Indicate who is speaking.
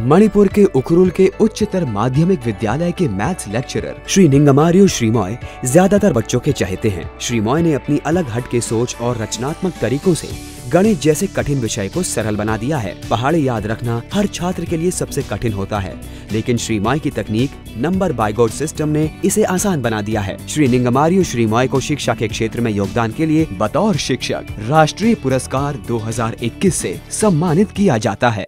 Speaker 1: मणिपुर के उखरुल के उच्चतर माध्यमिक विद्यालय के मैथ्स लेक्चरर श्री निंगमारियो श्रीमॉय ज़्यादातर बच्चों के चाहते हैं। श्रीमॉय ने अपनी अलग हट के सोच और रचनात्मक तरीकों से गणित जैसे कठिन विषय को सरल बना दिया है। पहाड़े याद रखना हर छात्र के लिए सबसे कठिन होता है। लेकिन श्री मॉय की तकनीक नंबर बाइगोड सिस्टम ने इसे आसान बना दिया है। श्री निंगमारियो श्रीमाय को शिक्षा के क्षेत्र में योगदान के लिए बतौर शिक्षक राष्ट्रीय पुरस्कार 2021 से सम्मानित किया जाता है।